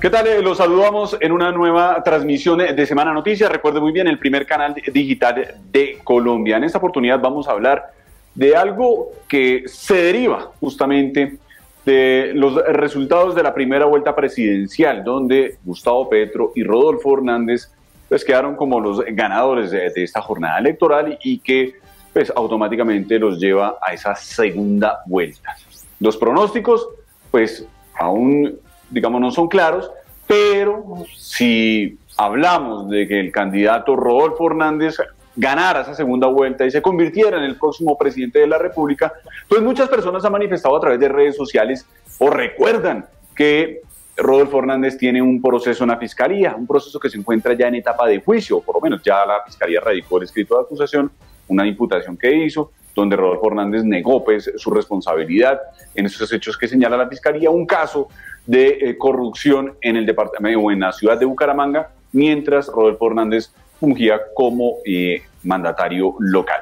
¿Qué tal? Eh, los saludamos en una nueva transmisión de Semana Noticias. Recuerde muy bien, el primer canal digital de Colombia. En esta oportunidad vamos a hablar de algo que se deriva justamente de los resultados de la primera vuelta presidencial, donde Gustavo Petro y Rodolfo Hernández pues quedaron como los ganadores de, esta jornada electoral y que pues automáticamente los lleva a esa segunda vuelta. Los pronósticos pues aún digamos, no son claros, pero si hablamos de que el candidato Rodolfo Hernández ganara esa segunda vuelta y se convirtiera en el próximo presidente de la República, pues muchas personas han manifestado a través de redes sociales o recuerdan que Rodolfo Hernández tiene un proceso en la fiscalía, un proceso que se encuentra ya en etapa de juicio, por lo menos ya la fiscalía radicó el escrito de acusación, una imputación que hizo, donde Rodolfo Hernández negó pues, su responsabilidad en esos hechos que señala la fiscalía, un caso de eh, corrupción en el departamento o en la ciudad de Bucaramanga, mientras Rodolfo Hernández fungía como eh, mandatario local.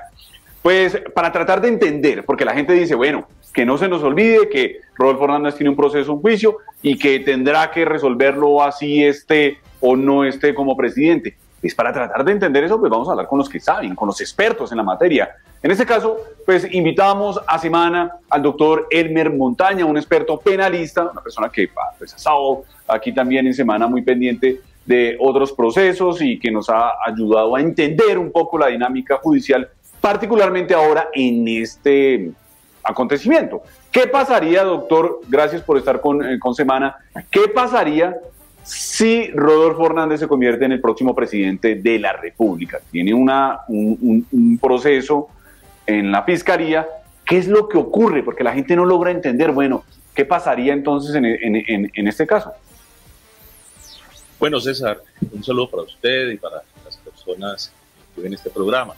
Pues para tratar de entender, porque la gente dice, bueno, que no se nos olvide que Rodolfo Hernández tiene un proceso, un juicio y que tendrá que resolverlo así esté o no esté como presidente. Pues para tratar de entender eso, pues vamos a hablar con los que saben, con los expertos en la materia. En este caso, pues invitamos a semana al doctor Elmer Montaña, un experto penalista, una persona que pues, ha estado aquí también en semana muy pendiente de otros procesos y que nos ha ayudado a entender un poco la dinámica judicial, particularmente ahora en este acontecimiento. ¿Qué pasaría, doctor? Gracias por estar con, eh, con Semana. ¿Qué pasaría si Rodolfo Hernández se convierte en el próximo presidente de la República. Tiene una, un, proceso en la fiscalía. ¿Qué es lo que ocurre? Porque la gente no logra entender, bueno, ¿qué pasaría entonces en, este caso? Bueno, César, un saludo para usted y para las personas que ven este programa.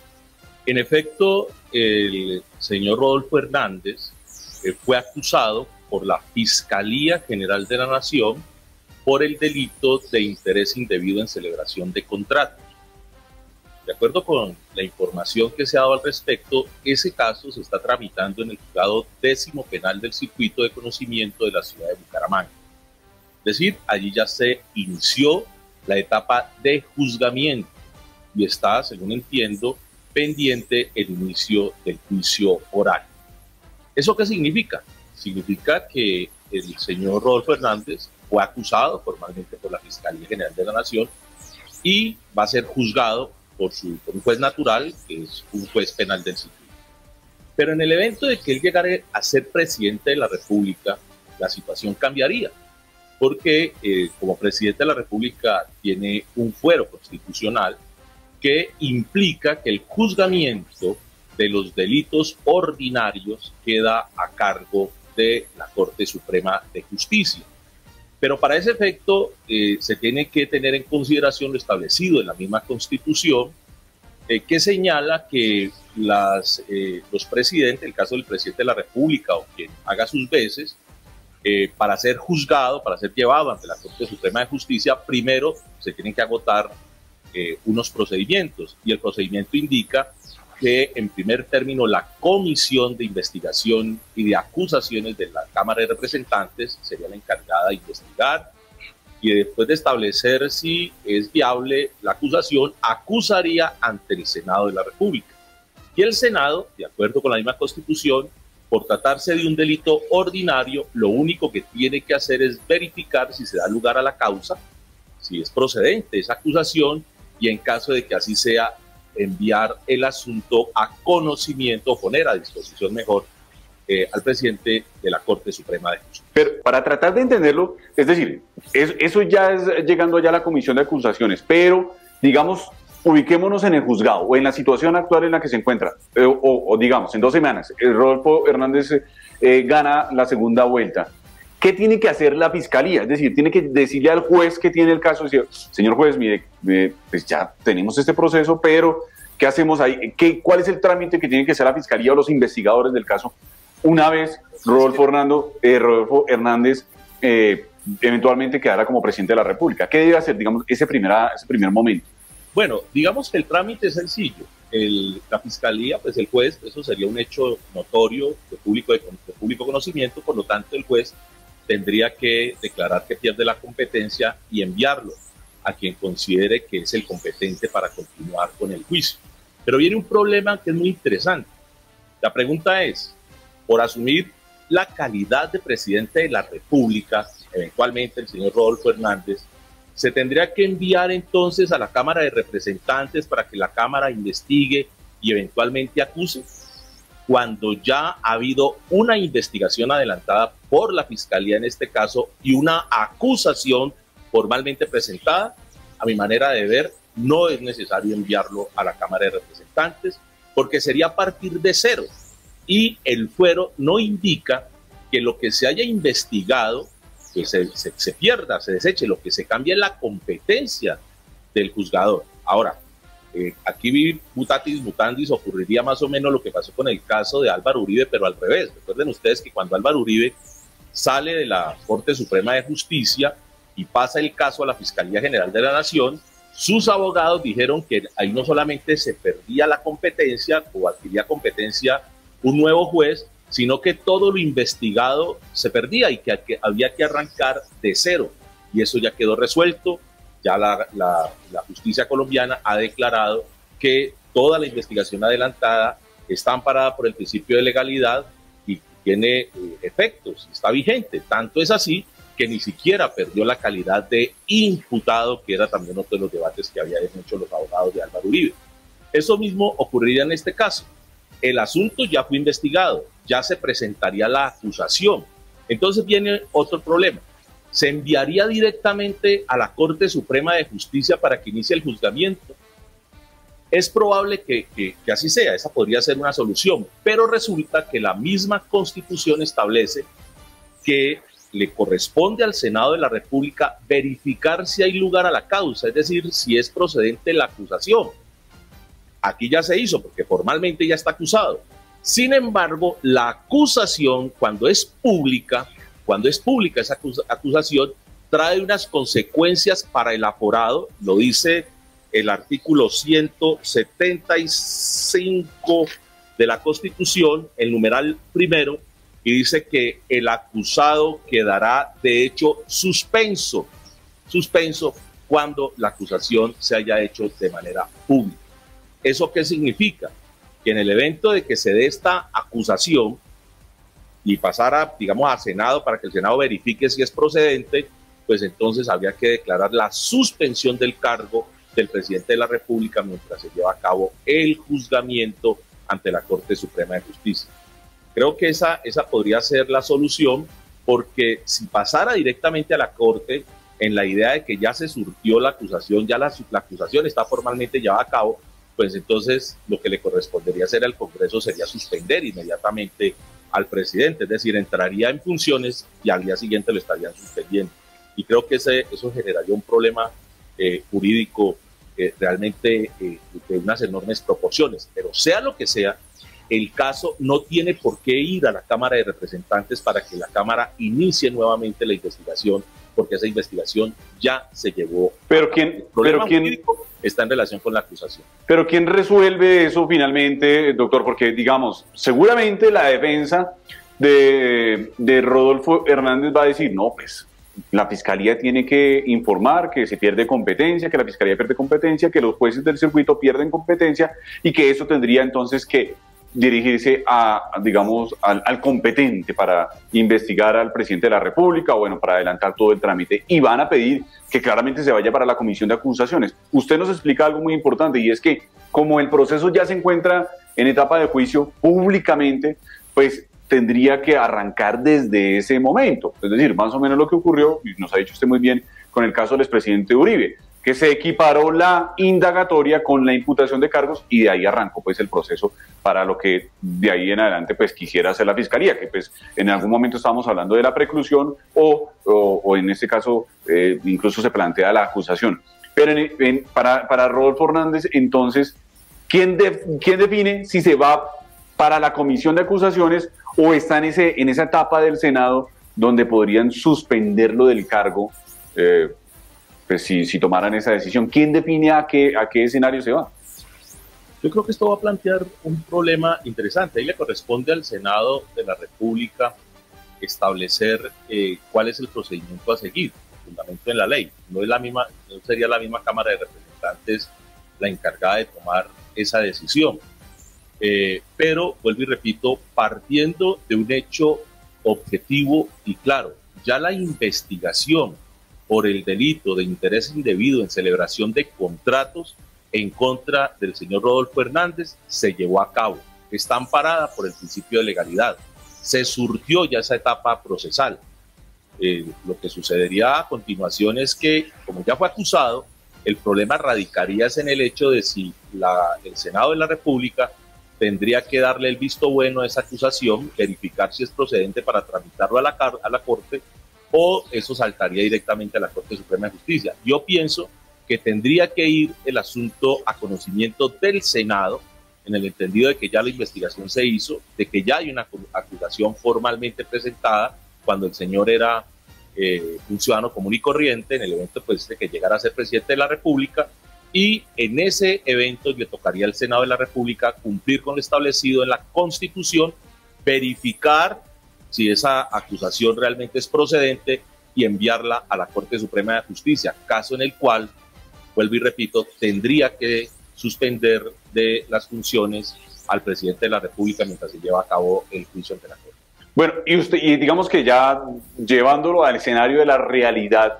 En efecto, el señor Rodolfo Hernández eh, fue acusado por la Fiscalía General de la Nación por el delito de interés indebido en celebración de contratos. De acuerdo con la información que se ha dado al respecto, ese caso se está tramitando en el juzgado décimo penal del circuito de conocimiento de la ciudad de Bucaramanga. Es decir, allí ya se inició la etapa de juzgamiento y está, según entiendo, pendiente el inicio del juicio oral. ¿Eso qué significa? Significa que el señor Rodolfo Hernández fue acusado formalmente por la Fiscalía General de la Nación y va a ser juzgado por, su, un juez natural, que es un juez penal del circuito. Pero en el evento de que él llegara a ser presidente de la República, la situación cambiaría, porque eh, como presidente de la República tiene un fuero constitucional que implica que el juzgamiento de los delitos ordinarios queda a cargo de la Corte Suprema de Justicia. Pero para ese efecto eh, se tiene que tener en consideración lo establecido en la misma Constitución, eh, que señala que las, eh, los presidentes, el caso del presidente de la República o quien haga sus veces, para ser juzgado, para ser llevado ante la Corte Suprema de Justicia, primero se tienen que agotar unos procedimientos. Y el procedimiento indica que en primer término la comisión de investigación y de acusaciones de la Cámara de Representantes sería la encargada de investigar y después de establecer si es viable la acusación, acusaría ante el Senado de la República. Y el Senado, de acuerdo con la misma Constitución, por tratarse de un delito ordinario, lo único que tiene que hacer es verificar si se da lugar a la causa, si es procedente esa acusación y en caso de que así sea, enviar el asunto a conocimiento poner a disposición mejor eh, al presidente de la Corte Suprema de Justicia. Pero para tratar de entenderlo, es decir, eso ya es llegando ya a la comisión de acusaciones, pero digamos, ubiquémonos en el juzgado o en la situación actual en la que se encuentra, eh, o, digamos, en dos semanas, el Rodolfo Hernández eh, gana la segunda vuelta. ¿Qué tiene que hacer la fiscalía? Es decir, tiene que decirle al juez que tiene el caso, decir, señor juez, mire, pues ya tenemos este proceso, pero ¿qué hacemos ahí? ¿Qué, ¿Cuál es el trámite que tiene que hacer la fiscalía o los investigadores del caso una vez Rodolfo, Hernando, eh, Rodolfo Hernández eh, eventualmente quedara como presidente de la República? ¿Qué debe hacer, digamos, ese, primera, ese primer momento? Bueno, digamos que el trámite es sencillo. El, la fiscalía, pues el juez, eso sería un hecho notorio de público, de público conocimiento, por lo tanto el juez tendría que declarar que pierde la competencia y enviarlo a quien considere que es el competente para continuar con el juicio. Pero viene un problema que es muy interesante. La pregunta es, por asumir la calidad de presidente de la República, eventualmente el señor Rodolfo Hernández, se tendría que enviar entonces a la Cámara de Representantes para que la Cámara investigue y eventualmente acuse, cuando ya ha habido una investigación adelantada por la Fiscalía en este caso y una acusación formalmente presentada, a mi manera de ver, no es necesario enviarlo a la Cámara de Representantes porque sería partir de cero. Y el fuero no indica que lo que se haya investigado que se, se, pierda, se deseche, lo que se cambia es la competencia del juzgador. Ahora, eh, aquí mutatis mutandis ocurriría más o menos lo que pasó con el caso de Álvaro Uribe, pero al revés. Recuerden ustedes que cuando Álvaro Uribe sale de la Corte Suprema de Justicia y pasa el caso a la Fiscalía General de la Nación, sus abogados dijeron que ahí no solamente se perdía la competencia o adquiría competencia un nuevo juez, sino que todo lo investigado se perdía y que, había que arrancar de cero. Y eso ya quedó resuelto. Ya la, justicia colombiana ha declarado que toda la investigación adelantada está amparada por el principio de legalidad y tiene eh, efectos, está vigente. Tanto es así que ni siquiera perdió la calidad de imputado, que era también otro de los debates que habían hecho los abogados de Álvaro Uribe. Eso mismo ocurriría en este caso. El asunto ya fue investigado, ya se presentaría la acusación. Entonces viene otro problema. Se enviaría directamente a la Corte Suprema de Justicia para que inicie el juzgamiento. Es probable que, que, así sea, esa podría ser una solución, pero resulta que la misma constitución establece que le corresponde al Senado de la República verificar si hay lugar a la causa, es decir, si es procedente la acusación. Aquí ya se hizo porque formalmente ya está acusado. Sin embargo, la acusación, cuando es pública, cuando es pública esa acusación, trae unas consecuencias para el aforado, lo dice el artículo 175 de la Constitución, el numeral primero, y dice que el acusado quedará de hecho suspenso, suspenso cuando la acusación se haya hecho de manera pública. ¿Eso qué significa? que en el evento de que se dé esta acusación y pasara, digamos, a Senado para que el Senado verifique si es procedente, pues entonces habría que declarar la suspensión del cargo del presidente de la República mientras se lleva a cabo el juzgamiento ante la Corte Suprema de Justicia. Creo que esa, esa podría ser la solución porque si pasara directamente a la Corte en la idea de que ya se surgió la acusación, ya la, la acusación está formalmente llevada a cabo, pues entonces lo que le correspondería hacer al Congreso sería suspender inmediatamente al presidente, es decir, entraría en funciones y al día siguiente lo estarían suspendiendo. Y creo que ese, eso generaría un problema eh, jurídico eh, realmente eh, de unas enormes proporciones. Pero sea lo que sea, el caso no tiene por qué ir a la Cámara de Representantes para que la Cámara inicie nuevamente la investigación, porque esa investigación ya se llevó. Pero quién, pero quién está en relación con la acusación. Pero ¿quién resuelve eso finalmente, doctor? Porque, digamos, seguramente la defensa de, de Rodolfo Hernández va a decir, no, pues la fiscalía tiene que informar que se pierde competencia, que la fiscalía pierde competencia, que los jueces del circuito pierden competencia y que eso tendría entonces que dirigirse a, digamos, al, competente para investigar al presidente de la República bueno, para adelantar todo el trámite. Y van a pedir que claramente se vaya para la comisión de acusaciones. Usted nos explica algo muy importante y es que como el proceso ya se encuentra en etapa de juicio públicamente, pues tendría que arrancar desde ese momento. Es decir, más o menos lo que ocurrió, y nos ha dicho usted muy bien, con el caso del expresidente Uribe que se equiparó la indagatoria con la imputación de cargos y de ahí arrancó pues el proceso para lo que de ahí en adelante pues quisiera hacer la fiscalía, que pues en algún momento estábamos hablando de la preclusión o, o, en este caso eh, incluso se plantea la acusación. Pero para, para Rodolfo Hernández, entonces, ¿quién, ¿quién define si se va para la comisión de acusaciones o está en, ese, en esa etapa del Senado donde podrían suspenderlo del cargo? Eh, pues si, si tomaran esa decisión, ¿quién define a qué, a qué escenario se va? Yo creo que esto va a plantear un problema interesante. Ahí le corresponde al Senado de la República establecer eh, cuál es el procedimiento a seguir, fundamento en la ley. No es la misma, no sería la misma Cámara de Representantes la encargada de tomar esa decisión. Eh, pero vuelvo y repito, partiendo de un hecho objetivo y claro, ya la investigación por el delito de interés indebido en celebración de contratos en contra del señor Rodolfo Hernández se llevó a cabo. Está amparada por el principio de legalidad. Se surgió ya esa etapa procesal. Eh, lo que sucedería a continuación es que, como ya fue acusado, el problema radicaría en el hecho de si el Senado de la República tendría que darle el visto bueno a esa acusación, verificar si es procedente para tramitarlo a la, a la Corte o eso saltaría directamente a la Corte Suprema de Justicia. Yo pienso que tendría que ir el asunto a conocimiento del Senado, en el entendido de que ya la investigación se hizo, de que ya hay una acusación formalmente presentada cuando el señor era eh, un ciudadano común y corriente, en el evento pues, de que llegara a ser presidente de la República, y en ese evento le tocaría al Senado de la República cumplir con lo establecido en la Constitución, verificar si esa acusación realmente es procedente y enviarla a la Corte Suprema de Justicia, caso en el cual vuelvo y repito, tendría que suspender de las funciones al presidente de la República mientras se lleva a cabo el juicio ante la Corte. Bueno, y, usted, y digamos que ya llevándolo al escenario de la realidad,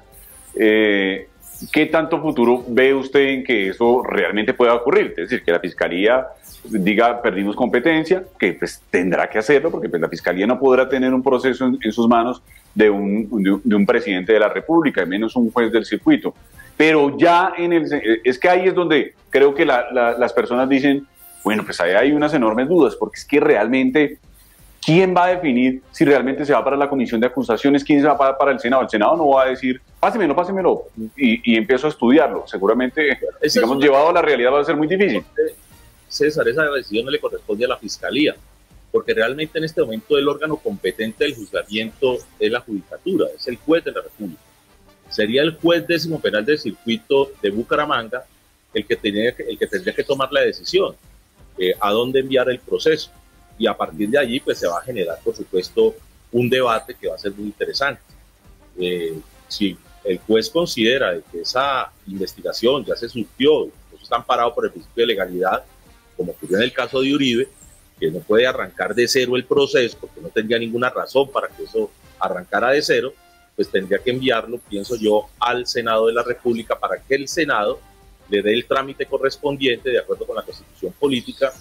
eh, ¿qué tanto futuro ve usted en que eso realmente pueda ocurrir? Es decir, que la Fiscalía diga perdimos competencia, que pues tendrá que hacerlo, porque pues, la Fiscalía no podrá tener un proceso en, sus manos de un, de un, presidente de la República, y menos un juez del circuito pero ya en el... Es que ahí es donde creo que las personas dicen, bueno, pues ahí hay unas enormes dudas, porque es que realmente, ¿quién va a definir si realmente se va para la comisión de acusaciones? ¿Quién se va para, para el Senado? El Senado no va a decir, pásemelo, pásemelo, y, y empiezo a estudiarlo. Seguramente, digamos, llevado a la realidad va a ser muy difícil. César, esa decisión no le corresponde a la Fiscalía, porque realmente en este momento el órgano competente del juzgamiento es la Judicatura, es el juez de la República sería el juez décimo penal del circuito de Bucaramanga el que, que tendría que tomar la decisión eh, a dónde enviar el proceso. Y a partir de allí, pues se va a generar, por supuesto, un debate que va a ser muy interesante. Eh, si el juez considera que esa investigación ya se surgió, pues están parados por el principio de legalidad, como ocurrió en el caso de Uribe, que no puede arrancar de cero el proceso porque no tendría ninguna razón para que eso arrancara de cero, pues tendría que enviarlo, pienso yo, al Senado de la República para que el Senado le dé el trámite correspondiente de acuerdo con la Constitución Política,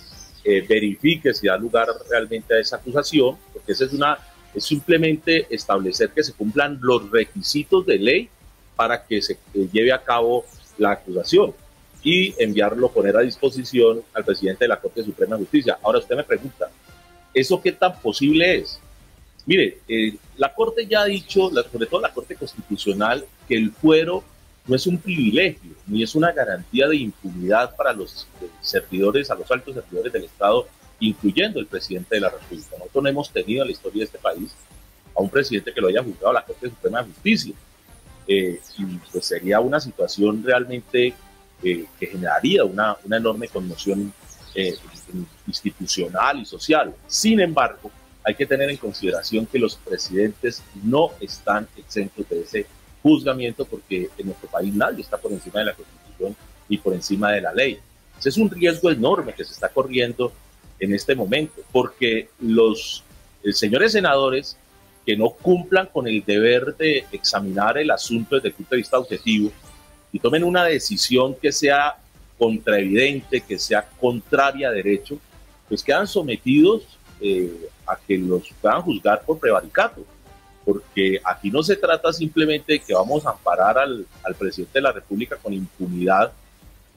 eh, verifique si da lugar realmente a esa acusación, porque esa es una es simplemente establecer que se cumplan los requisitos de ley para que se lleve a cabo la acusación y enviarlo, poner a disposición al presidente de la Corte Suprema de Justicia. Ahora usted me pregunta, ¿eso qué tan posible es? Mire, eh, la Corte ya ha dicho, sobre todo la Corte Constitucional, que el fuero no es un privilegio, ni es una garantía de impunidad para los servidores, a los altos servidores del Estado, incluyendo el presidente de la República. Nosotros no hemos tenido en la historia de este país a un presidente que lo haya juzgado a la Corte Suprema de Justicia. Eh, y pues sería una situación realmente que generaría una, una enorme conmoción institucional y social. Sin embargo, hay que tener en consideración que los presidentes no están exentos de ese juzgamiento porque en nuestro país nadie está por encima de la Constitución y por encima de la ley. Ese es un riesgo enorme que se está corriendo en este momento porque los eh, señores senadores que no cumplan con el deber de examinar el asunto desde el punto de vista objetivo y tomen una decisión que sea contraevidente, que sea contraria a derecho, pues quedan sometidos eh, a que los puedan juzgar por prevaricato, porque aquí no se trata simplemente de que vamos a amparar al, al presidente de la República con impunidad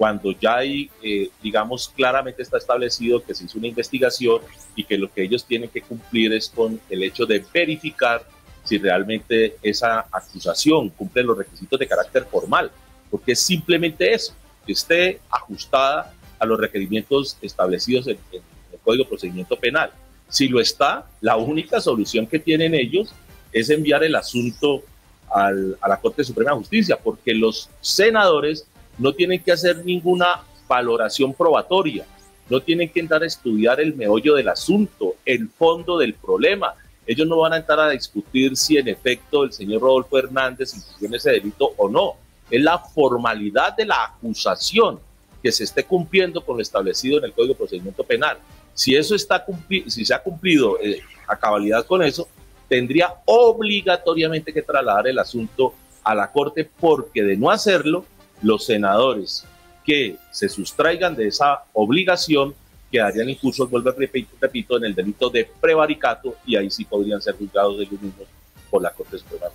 cuando ya hay, eh, digamos, claramente está establecido que se hizo una investigación y que lo que ellos tienen que cumplir es con el hecho de verificar si realmente esa acusación cumple los requisitos de carácter formal, porque es simplemente eso, que esté ajustada a los requerimientos establecidos en el Código de Procedimiento Penal. Si lo está, la única solución que tienen ellos es enviar el asunto a la Corte Suprema de Justicia, porque los senadores no tienen que hacer ninguna valoración probatoria, no tienen que entrar a estudiar el meollo del asunto, el fondo del problema, ellos no van a entrar a discutir si en efecto el señor Rodolfo Hernández incurrió ese delito o no. Es la formalidad de la acusación que se esté cumpliendo con lo establecido en el Código de Procedimiento Penal. Si eso está si se ha cumplido eh, a cabalidad con eso, tendría obligatoriamente que trasladar el asunto a la Corte porque de no hacerlo, los senadores que se sustraigan de esa obligación quedarían incluso, vuelvo a repito, en el delito de prevaricato y ahí sí podrían ser juzgados ellos mismos por la Corte Suprema.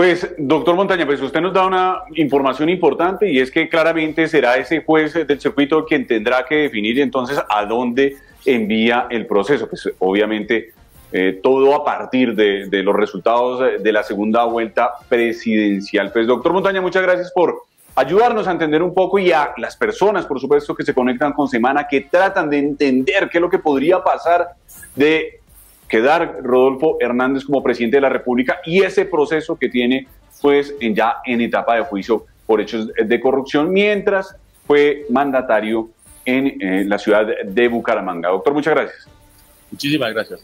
Pues, doctor Montaña, pues usted nos da una información importante y es que claramente será ese juez del circuito quien tendrá que definir entonces a dónde envía el proceso. Pues obviamente eh, todo a partir de, de, los resultados de la segunda vuelta presidencial. Pues, doctor Montaña, muchas gracias por ayudarnos a entender un poco y a las personas, por supuesto, que se conectan con Semana, que tratan de entender qué es lo que podría pasar de quedar Rodolfo Hernández como presidente de la República y ese proceso que tiene pues ya en etapa de juicio por hechos de corrupción mientras fue mandatario en eh, la ciudad de Bucaramanga. Doctor, muchas gracias. Muchísimas gracias.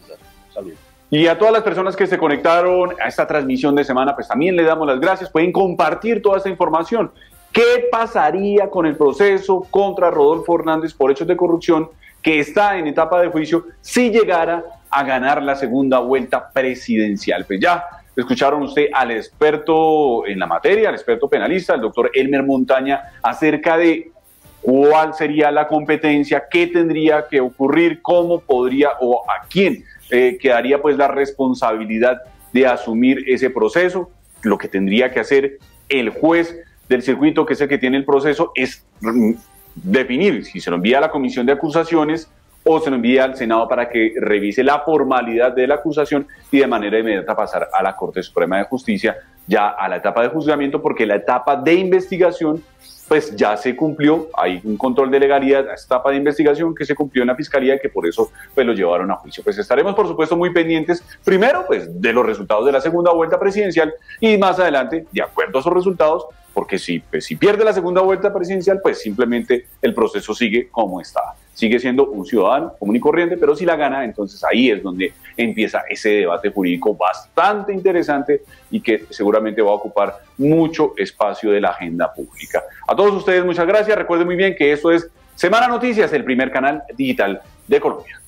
Saludos. Y a todas las personas que se conectaron a esta transmisión de semana, pues también le damos las gracias. Pueden compartir toda esta información. ¿Qué pasaría con el proceso contra Rodolfo Hernández por hechos de corrupción que está en etapa de juicio si llegara a ganar la segunda vuelta presidencial? Pues ya escucharon usted al experto en la materia, al experto penalista, el doctor Elmer Montaña, acerca de cuál sería la competencia, qué tendría que ocurrir, cómo podría o a quién eh, quedaría pues la responsabilidad de asumir ese proceso. Lo que tendría que hacer el juez del circuito, que es el que tiene el proceso, es definir si se lo envía a la comisión de acusaciones o se lo envía al Senado para que revise la formalidad de la acusación y de manera inmediata pasar a la Corte Suprema de Justicia ya a la etapa de juzgamiento, porque la etapa de investigación pues ya se cumplió, hay un control de legalidad, esta etapa de investigación que se cumplió en la Fiscalía y que por eso pues lo llevaron a juicio. Pues estaremos por supuesto muy pendientes, primero pues de los resultados de la segunda vuelta presidencial y más adelante, de acuerdo a esos resultados, porque si, pues, si pierde la segunda vuelta presidencial, pues simplemente el proceso sigue como está. Sigue siendo un ciudadano común y corriente, pero si la gana, entonces ahí es donde empieza ese debate jurídico bastante interesante y que seguramente va a ocupar mucho espacio de la agenda pública. A todos ustedes, muchas gracias. Recuerden muy bien que esto es Semana Noticias, el primer canal digital de Colombia.